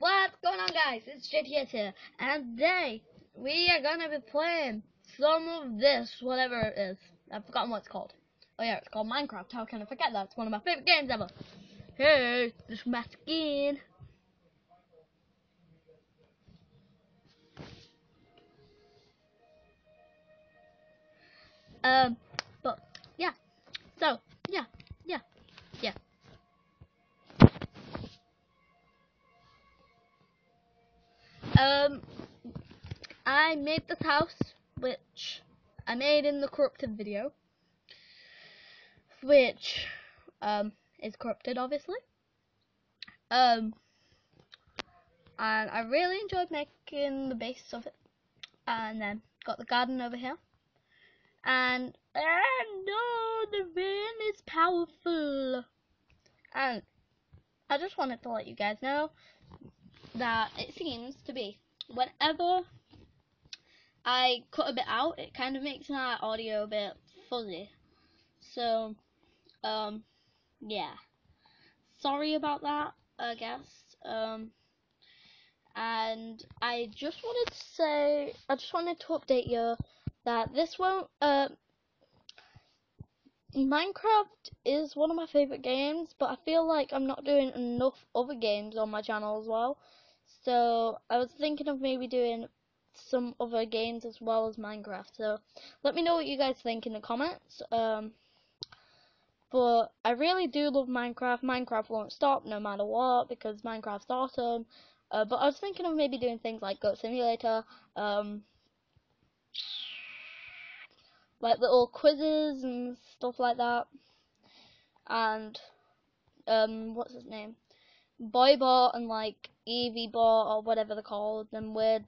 What's going on guys? It's JTS here and today we are gonna be playing some of this, whatever it is. I've forgotten what it's called. Oh yeah, it's called Minecraft. How can I forget that? It's one of my favorite games ever. Hey, this is my skin. Um, but yeah. So, Um, I made this house, which I made in the corrupted video, which um is corrupted, obviously. Um, and I really enjoyed making the base of it, and then got the garden over here, and I know the rain is powerful, and I just wanted to let you guys know that it seems to be whenever I cut a bit out, it kind of makes my audio a bit fuzzy. So, um, yeah. Sorry about that, I guess. Um, and I just wanted to say, I just wanted to update you that this won't, uh, Minecraft is one of my favorite games, but I feel like I'm not doing enough other games on my channel as well. So I was thinking of maybe doing some other games as well as Minecraft. So let me know what you guys think in the comments. Um, but I really do love Minecraft. Minecraft won't stop no matter what because Minecraft's awesome. Uh, but I was thinking of maybe doing things like Goat Simulator, um, like little quizzes and stuff like that. And um, what's his name? Boibot and like Evie-bot or whatever they're called, them weird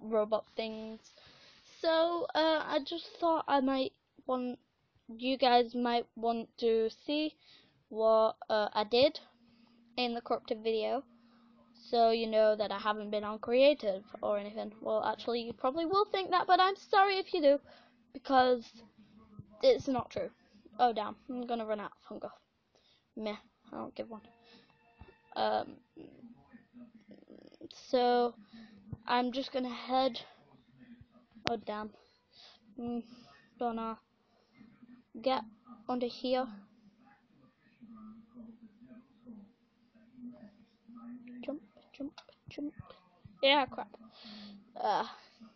robot things. So uh, I just thought I might want you guys might want to see what uh, I did in the corrupted video, so you know that I haven't been on creative or anything. Well, actually, you probably will think that, but I'm sorry if you do, because it's not true. Oh damn, I'm gonna run out of hunger. Meh, I don't give one. Um, so I'm just gonna head. Oh damn. Mm, gonna get under here. Jump, jump, jump. Yeah, crap. Uh,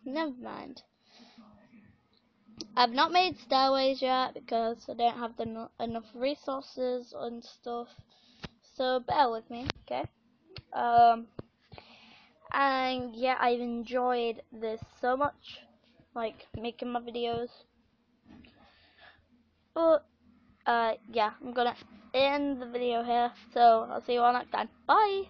never mind. I've not made stairways yet because I don't have the no enough resources and stuff. So bear with me, okay? Um, and yeah, I've enjoyed this so much, like making my videos. But uh, yeah, I'm gonna end the video here. So I'll see you all next time. Bye.